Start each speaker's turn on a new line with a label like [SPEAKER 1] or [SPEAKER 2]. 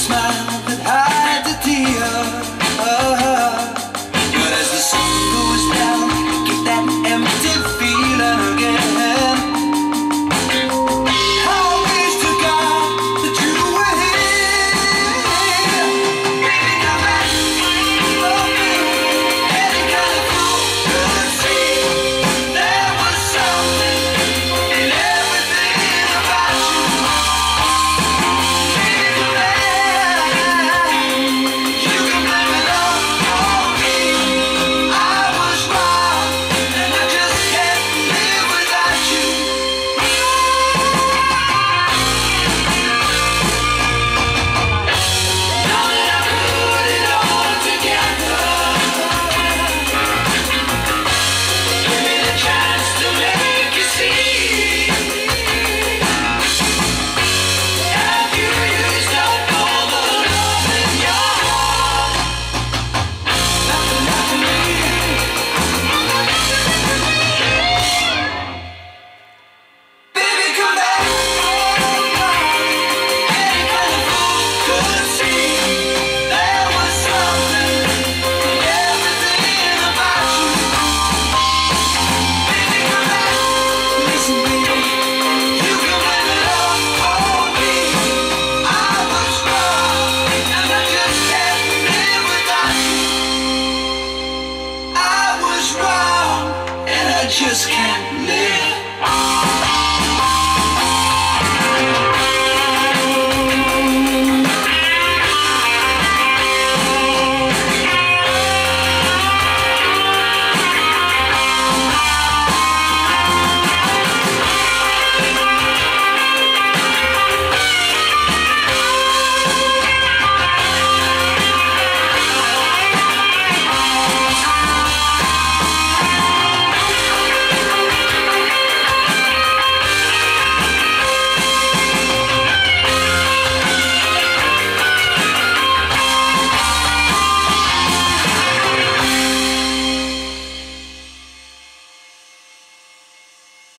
[SPEAKER 1] smile. live.